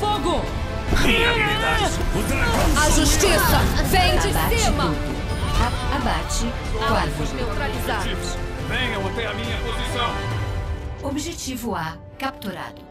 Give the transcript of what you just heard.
fogo! O. A justiça vem de Abate cima! tudo. A- abate quadro. Neutralizados. Venham até a minha posição. Objetivo A capturado.